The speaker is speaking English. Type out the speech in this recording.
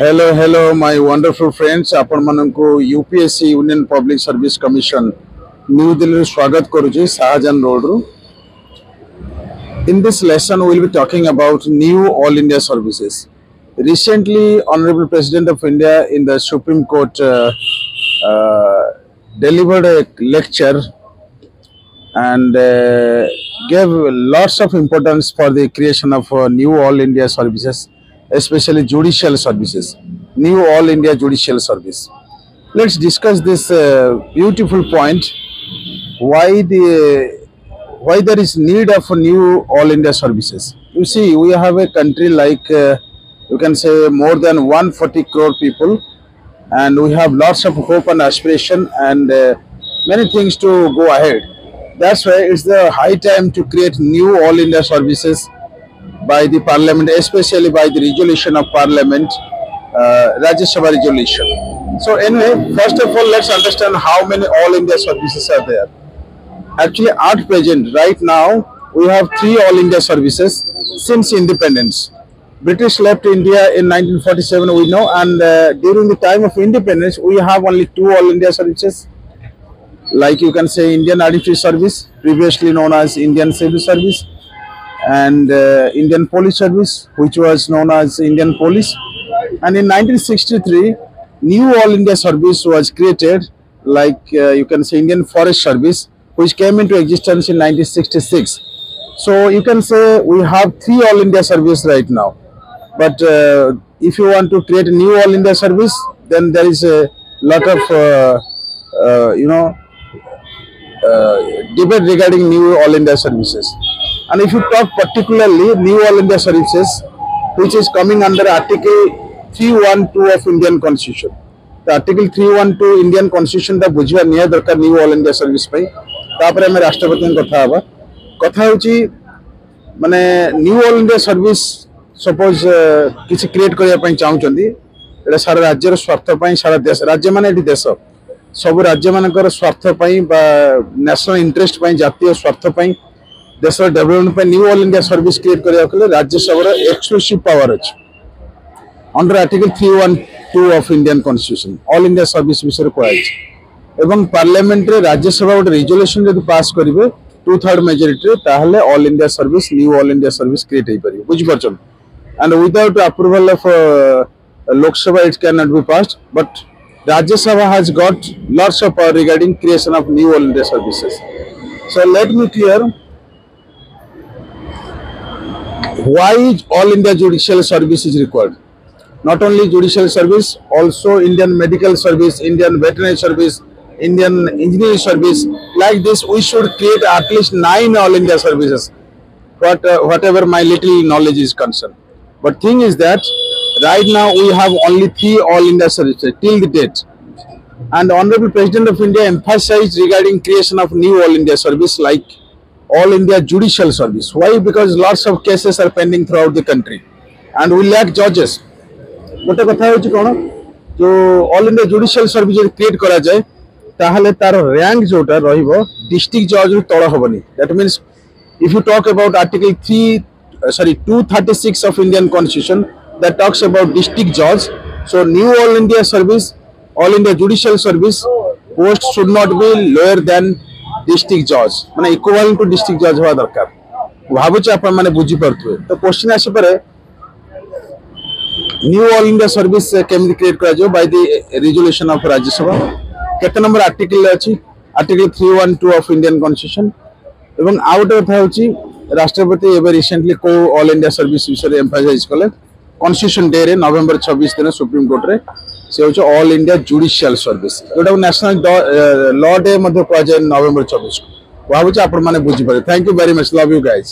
Hello hello my wonderful friends आपण माननको UPSC union public service commission new Delhi स्वागत करूची Shah Jahan road रु in this lesson we will be talking about new all india services recently honorable president of india in the supreme court uh, uh, delivered a lecture and uh, gave lots of importance for the creation of uh, new all india services especially judicial services new all india judicial service. Let's discuss this uh, beautiful point. Why the why there is need of new all india services? You see we have a country like uh, you can say more than 140 crore people and we have lots of hope and aspiration and uh, many things to go ahead. That's why it's the high time to create new all india services by the parliament especially by the resolution of parliament uh, rajya sabha resolution. So anyway first of all let's understand how many all india services are there. Actually at present right now we have three all india services since independence. British left india in 1947 we know and uh, during the time of independence we have only two all india services. Like you can say indian army service previously known as indian civil service and uh, indian police service which was known as indian police. And in 1963 new all india service was created like uh, you can say indian forest service which came into existence in 1966 so you can say we have three all india service right now. But uh, if you want to create a new all india service then there is a lot of uh, uh, you know uh, debate regarding new all india services And if you talk particularly New All India Services, which is coming under Article 312 of Indian Constitution. The Article 312 Indian Constitution da बुझवा niya दरकार New All India Service पाई. तापरे हमें राष्ट्रपति कथा हवा कथा हूँ माने new all India service suppose किसी क्रिएट करने चाहूँ सारा राज्यर स्वार्थपाई सारा देश राज्य मान देश सब राज्य मानकर स्वार्थपाई नेशनल इंटरेस्ट जातीय स्वार्थपाई ବା ନ୍ୟାସନାଲ ଇଣ୍ଟରେଷ୍ଟ ପାଇଁ ଜାତୀୟ ସ୍ୱାର୍ଥ ପାଇଁ ଦେଶର ଡେଭଲପମେଣ୍ଟ ପାଇଁ new all India service create କରିବାକୁ ହେଲେ ରାଜ୍ୟସଭାର ଏକ୍ସକ୍ଲୁସିଭ ପାୱାର ଅଛି under article three one two of Indian constitution all India service ବିଷୟରେ କୁହାଯାଇଛି ଏବଂ ପାର୍ଲାମେଣ୍ଟରେ ରାଜ୍ୟସଭା ଗୋଟେ ରିଜଲ୍ୟୁସନ ଯଦି ପାସ୍ କରିବେ ଟୁ ଥାର୍ଡ ମେଜରିଟିରେ ତାହେଲେ all India service new all India service create ହେଇପାରିବ ବୁଝିପାରୁଛନ୍ତି and without approval of uh, Lok Sabha it cannot be passed but Rajya Sabha has got lots of power regarding creation of new all India services so let me clear why is all India judicial service is required? Not only judicial service also Indian medical service Indian veterinary service Indian engineering service. Like this we should create at least nine all India services what uh, whatever my little knowledge is concerned. But thing is that right now we have only three all India services till the date. And Honorable President of India emphasized regarding creation of new all India service like all India judicial service. Why? Because lots of cases are pending throughout the country and we lack judges. গোটে কথা হচ্ছে কোণ যে all India judicial service যদি create করা যায় তাহলে তার র্যাঙ্ক যেটা রহব ডিস্ট্রিক্ট জজরু তল হবনি that means if you talk about article three sorry to thirty six of Indian constitution that talks about district জজ so new all India service all India judicial service post should not be lower than district judge ମାନେ equivalent to district judge ହବା ଦରକାର ଭାବୁଛି ଆପଣ ମାନେ ବୁଝିପାରୁଥିବେ ତ question ଆସିପାରେ ନ୍ୟୁ ଅଲ୍ ଇଣ୍ଡିଆ ସର୍ଭିସ କେମିତି କ୍ରିଏଟ୍ କରାଯିବ by the resolution of Rajya Sabha କେତେ ନମ୍ବର ଆର୍ଟିକଲ ଅଛି article three one two of Indian constitution ଏବଂ ଆଉ ଗୋଟେ କଥା ହେଉଛି ରାଷ୍ଟ୍ରପତି ଏବେ ରିସେଣ୍ଟଲି କୋଉ ଅଲ୍ ଇଣ୍ଡିଆ ସର୍ଭିସ ବିଷୟରେ ଏମ୍ଫାସାଇଜ କଲେ କନଷ୍ଟିଟ୍ୟୁସନ ଡେରେ ନଭେମ୍ବର ଛବିଶ ଦିନ ସୁପ୍ରିମକୋର୍ଟରେ সে হচ্ছে অল ইন্ডিয়া জুডিশিয়াল সর্ভিস যেটা ন্যাশনাল ল ডে মধ্যে কুযায় নভেম্বর চব্বিশ ভাবুছি আপনার বুঝিপারে thank you very much love you guys